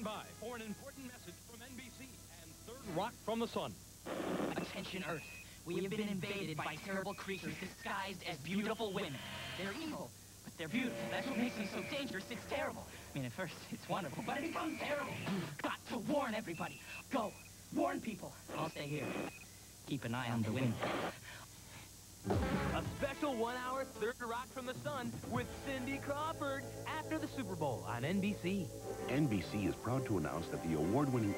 Stand by for an important message from NBC and Third Rock from the Sun. Attention, Earth. We have been invaded by terrible creatures disguised as beautiful women. They're evil, but they're beautiful. That's what makes them so dangerous. It's terrible. I mean, at first, it's wonderful, but it becomes terrible. You've got to warn everybody. Go. Warn people. I'll stay here. Keep an eye on the wind. A special one-hour Third Rock from the Sun with Cindy Crawford Super Bowl on NBC. NBC is proud to announce that the award-winning